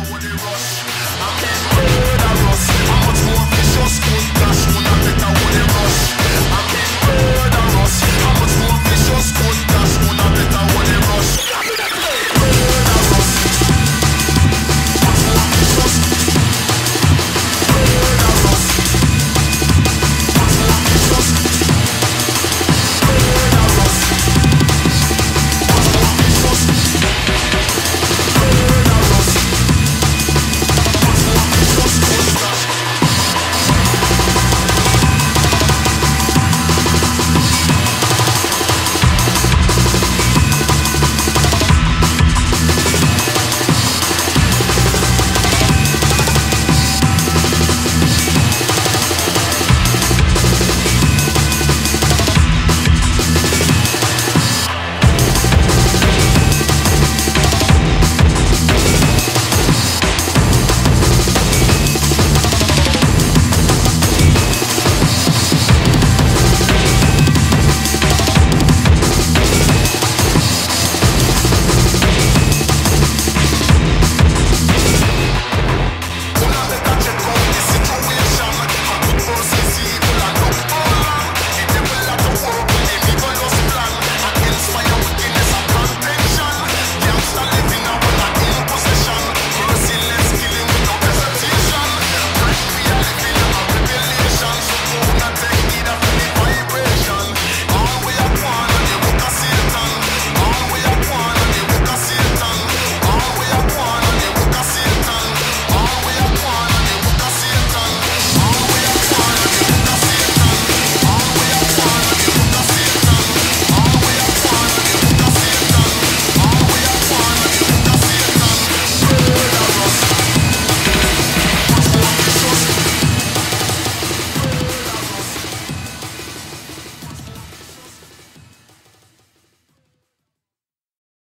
they rush. I'm getting old, I rust. I'm much more vicious.